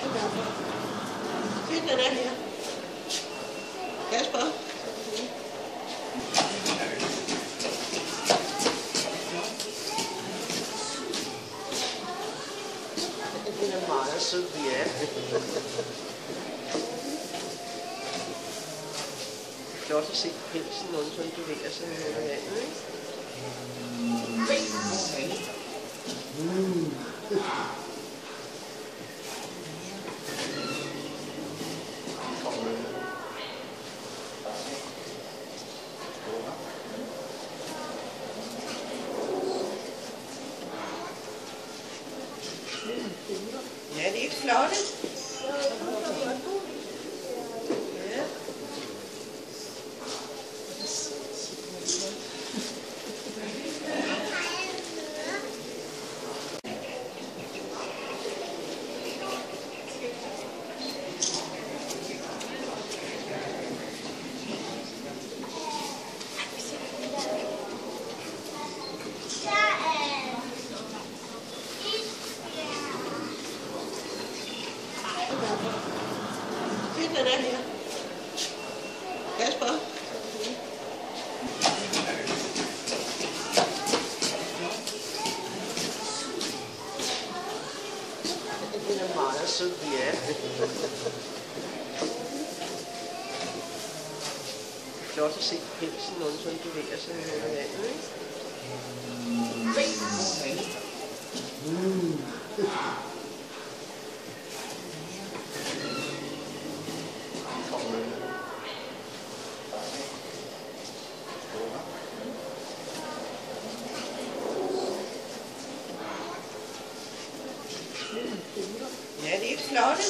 Fint, den er her. Kasper. Den er meget vi er. Flot at se pelsen, når den sådan bevæger sig med vandet, ikke? Mm. Ja, den er her. Kasper. Den er meget sød, ja. Flot at se pelsen, når den sådan bevæger sig øh, Ja, det er flot.